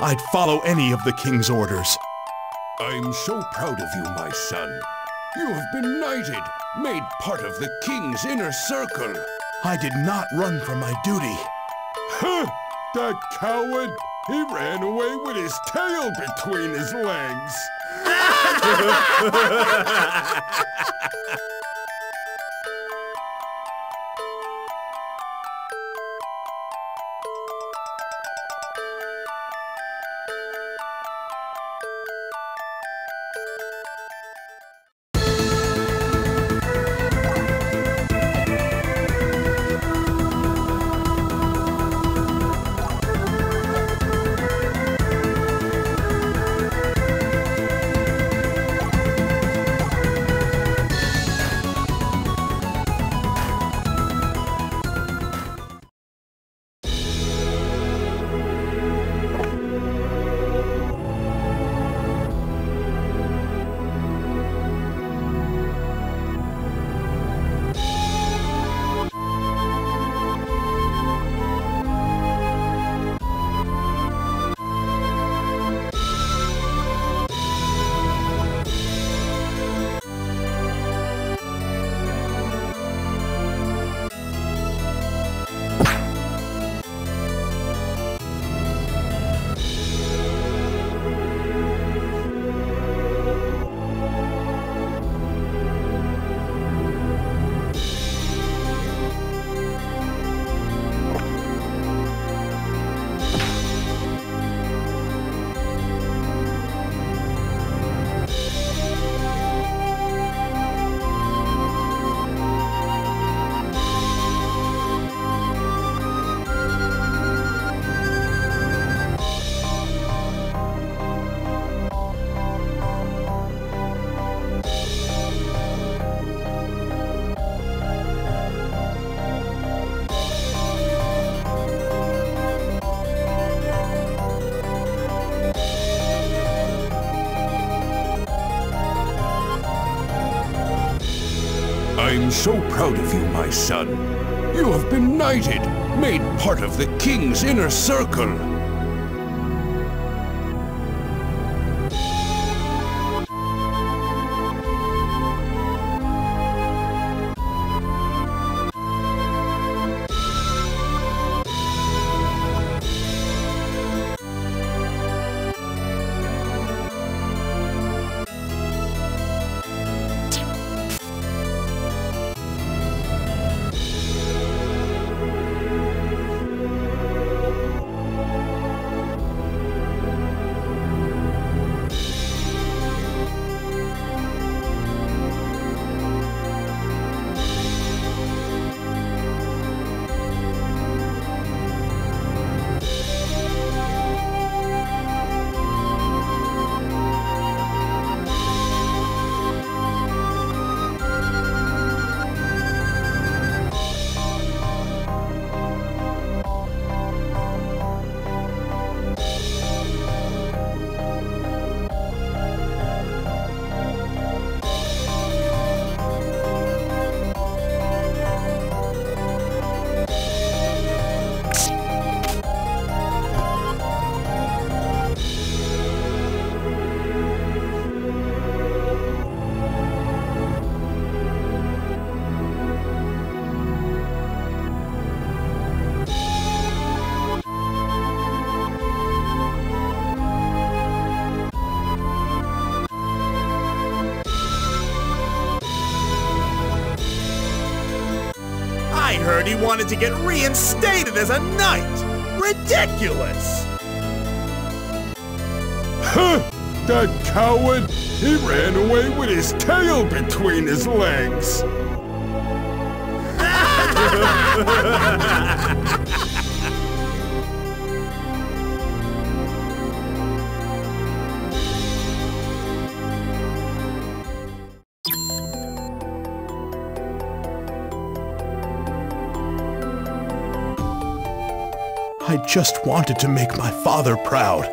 I'd follow any of the king's orders. I'm so proud of you, my son. You have been knighted, made part of the king's inner circle. I did not run from my duty. Huh! That coward! He ran away with his tail between his legs. I'm so proud of you, my son. You have been knighted, made part of the king's inner circle. I heard he wanted to get reinstated as a knight. Ridiculous! Huh! That coward! He ran away with his tail between his legs. I just wanted to make my father proud.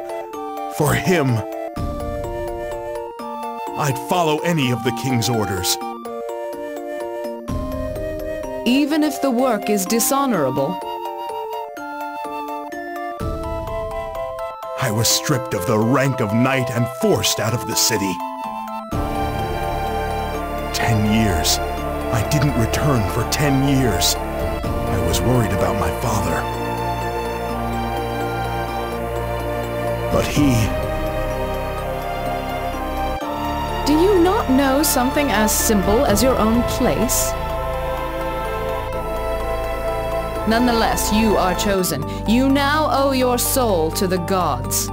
For him, I'd follow any of the king's orders. Even if the work is dishonorable, I was stripped of the rank of knight and forced out of the city. Ten years. I didn't return for ten years. I was worried about my father. But he... Do you not know something as simple as your own place? Nonetheless, you are chosen. You now owe your soul to the gods.